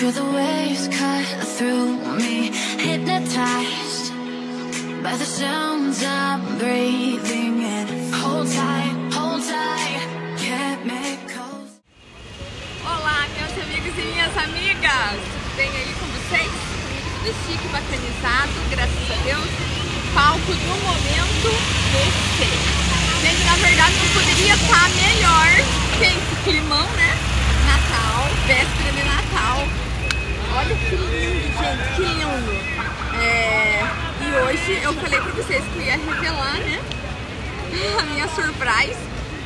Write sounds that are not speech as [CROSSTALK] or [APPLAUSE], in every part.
Feel the waves cut through me, hypnotized by the sounds I'm breathing in. Hold tight, hold tight, chemicals. Olá, meus amigos e minhas amigas! Bem aí com vocês? Tudo chique, bacanizado, graças a Deus. Palco no momento você. Gente, na verdade não poderia estar melhor que esse climão, né? Natal, véspera de Natal. Olha que lindo, gente, que lindo. É, E hoje eu falei pra vocês que ia revelar, né? A minha surprise.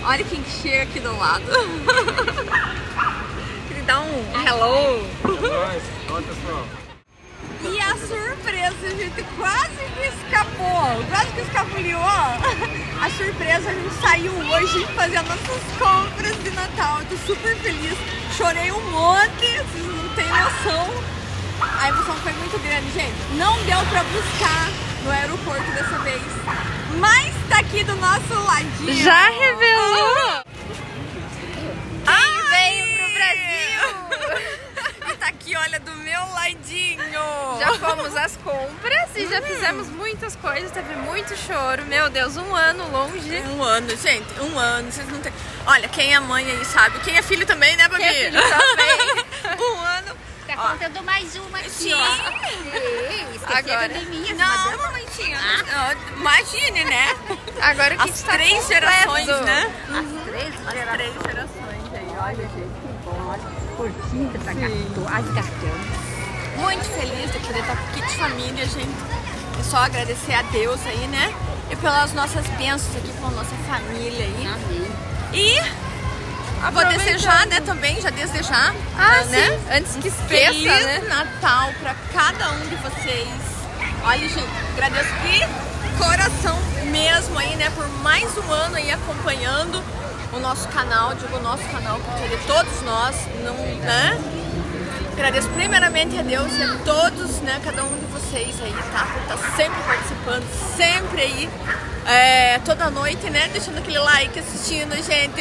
Olha quem que chega aqui do lado. [LAUGHS] Ele dá um hello. Nós, olha pessoal. A gente, quase que escapou, quase que escapuliu, ó. A surpresa, a gente saiu hoje fazendo nossas compras de Natal. Eu tô super feliz. Chorei um monte, vocês não têm noção. A emoção foi muito grande, gente. Não deu pra buscar no aeroporto dessa vez. Mas tá aqui do nosso ladinho. Já revelou? Quem veio pro Brasil? [LAUGHS] e tá aqui, olha, do meu ladinho. Fomos às compras e já fizemos muitas coisas, teve muito choro. Meu Deus, um ano longe. Um ano, gente, um ano, vocês não têm. Olha, quem é mãe aí sabe, quem é filho também, né, Babi? Quem é filho também. [LAUGHS] um ano. Tá Ó. contando mais uma aqui, Sim. ó. Ei, Agora. de mim, Não, mamãezinha, ó, imagine, né? Agora que As está três completo. gerações, né? As três As três gerações aí, olha, gente. Curtindo essa gato, as gatão. Muito feliz de poder estar aqui de família, gente. É só agradecer a Deus aí, né? E pelas nossas bênçãos aqui com a nossa família aí. Amém. E vou desejar, né, também, já desejar, Ah, né? sim. Antes que Feliz esqueça, né? Natal pra cada um de vocês. Olha, gente, agradeço de coração mesmo aí, né, por mais um ano aí acompanhando o nosso canal, digo o nosso canal, porque é de todos nós, não, né? Agradeço primeiramente a Deus e a todos, né, cada um de vocês aí, tá? Por estar sempre participando, sempre aí, é, toda noite, né? Deixando aquele like, assistindo, gente.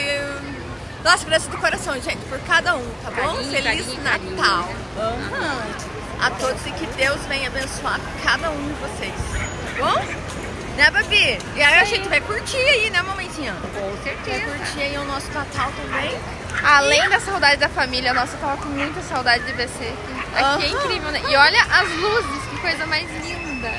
Nossa, graças de coração, gente, por cada um, tá bom? Carinho, Feliz carinho, Natal! carinho. Aham. A todos e que Deus venha abençoar cada um de vocês, tá bom? Né, Babi? E aí a gente vai curtir aí, né, mamãezinha? Com Vai certeza. curtir aí o nosso Natal também. Além da saudade da família, nossa, eu tava com muita saudade de VC aqui. Aqui é Aham. incrível, né? E olha as luzes, que coisa mais linda.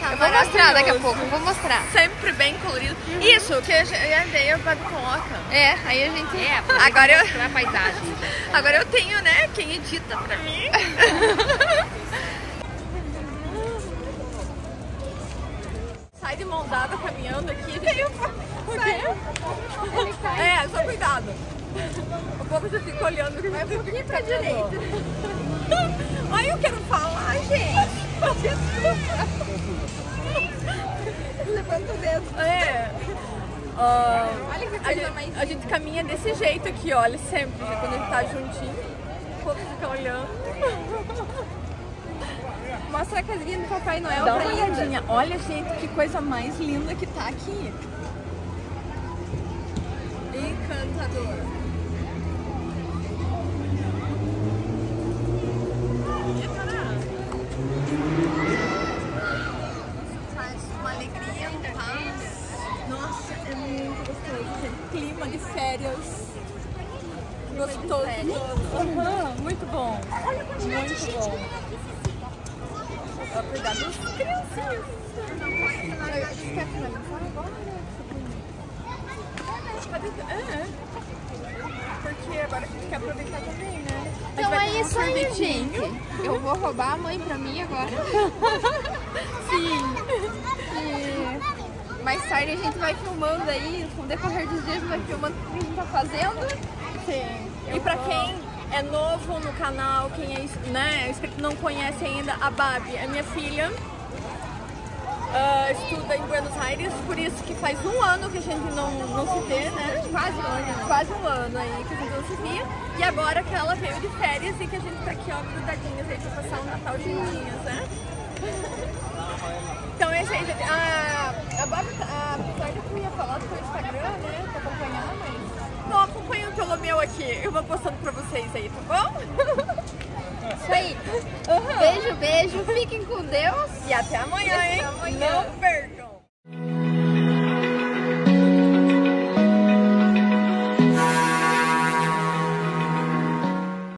Tá eu vou mostrar daqui a pouco, vou mostrar. Sempre bem colorido. Isso, que eu andei, a Babi coloca. É, aí a gente... É, Agora eu- a paisagem. Agora eu tenho, né, quem edita pra mim. [LAUGHS] de mão dada caminhando aqui. Tem o É, só cuidado. O povo já fica olhando. Vai um pouquinho pra direita. [LAUGHS] Ai, eu quero falar, gente. Levanta o dedo. É. Ah, Olha que a, gente, mais a gente caminha desse jeito aqui, olha, sempre, quando a gente tá juntinho. O povo fica olhando. [LAUGHS] Mostra a casinha do Papai Noel Dá pra uma olhadinha. Olha, gente, que coisa mais linda que tá aqui. Encantador. Faz uma alegria, um paz. Nossa, é muito gostoso, gente. Clima de férias. Gostoso. Aham, muito bom. Muito bom. Pra cuidar das criancinhas. Finalizar agora? Cadê? É. Porque agora a gente quer aproveitar também, né? Então é isso aí, gente. Eu vou roubar a mãe pra mim agora. [LAUGHS] Sim. E mais tarde a gente vai filmando aí, com o decorrer dos dias, vai filmando o que a gente tá fazendo. Sim. E pra quem é novo no canal, quem é, né, não conhece ainda, a Babi é minha filha. Ah, estuda em Buenos Aires, por isso que faz um ano que a gente não, não se vê, né? Quase um ano. Quase um ano aí que a gente não se via. E agora que ela veio de férias e que a gente tá aqui, ó, grudadinhas aí pra passar o Natal juntinhas, né? Então é gente. A, a tá- a, apesar de eu ia falar do seu Instagram, né? eu aqui. Eu vou postando pra vocês aí, tá bom? Isso aí. [LAUGHS] Uhum. Beijo, beijo. Fiquem com Deus. E até amanhã, até hein? Amanhã. Não